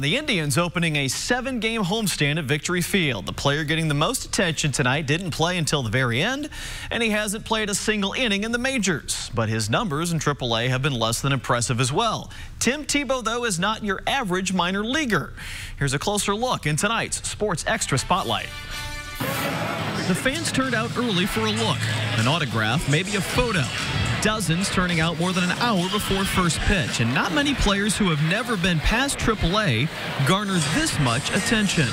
The Indians opening a seven-game homestand at Victory Field. The player getting the most attention tonight didn't play until the very end, and he hasn't played a single inning in the majors. But his numbers in AAA have been less than impressive as well. Tim Tebow, though, is not your average minor leaguer. Here's a closer look in tonight's Sports Extra Spotlight. The fans turned out early for a look, an autograph, maybe a photo dozens turning out more than an hour before first pitch. And not many players who have never been past AAA garner this much attention.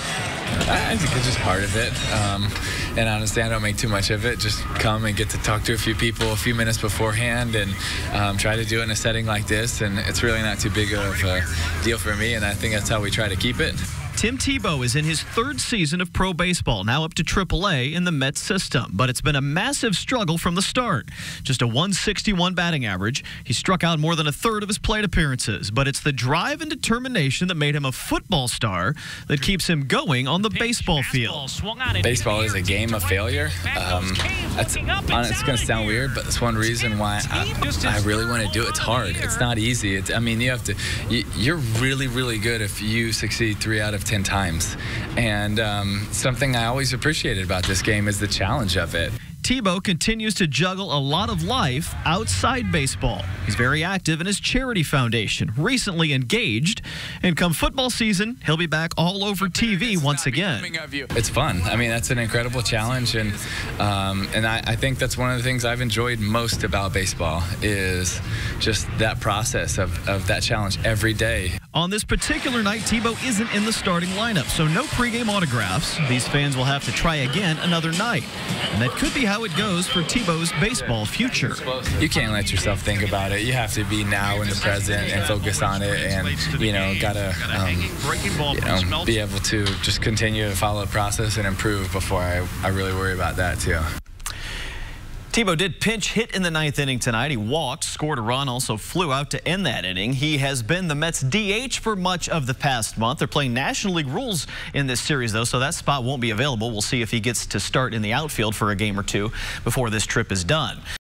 I think it's just part of it. Um, and honestly, I don't make too much of it. Just come and get to talk to a few people a few minutes beforehand and um, try to do it in a setting like this. And it's really not too big of a deal for me. And I think that's how we try to keep it. Tim Tebow is in his third season of pro baseball, now up to AAA in the Mets system. But it's been a massive struggle from the start. Just a 161 batting average. He struck out more than a third of his plate appearances. But it's the drive and determination that made him a football star that keeps him going on the baseball field. Baseball is a game of failure. Um, it's going to sound weird, but it's one reason why I, I really want to do it. It's hard. It's not easy. It's, I mean, you have to. You, you're really, really good if you succeed three out of 10 times. And um, something I always appreciated about this game is the challenge of it. Tebow continues to juggle a lot of life outside baseball. He's very active in his charity foundation, recently engaged. And come football season, he'll be back all over TV once again. It's fun. I mean, that's an incredible challenge, and um, and I, I, think that's one of the things I've enjoyed most about baseball is just that process of, of that challenge every day. On this particular night, Tebow isn't in the starting lineup, so no pregame autographs. These fans will have to try again another night. And that could be how it goes for Tebow's baseball future. You can't let yourself think about it. You have to be now in the present and focus on it and, you know, got to um, you know, be able to just continue to follow the process and improve before I, I really worry about that, too. Tebow did pinch hit in the ninth inning tonight. He walked, scored a run, also flew out to end that inning. He has been the Mets DH for much of the past month. They're playing National League rules in this series, though, so that spot won't be available. We'll see if he gets to start in the outfield for a game or two before this trip is done.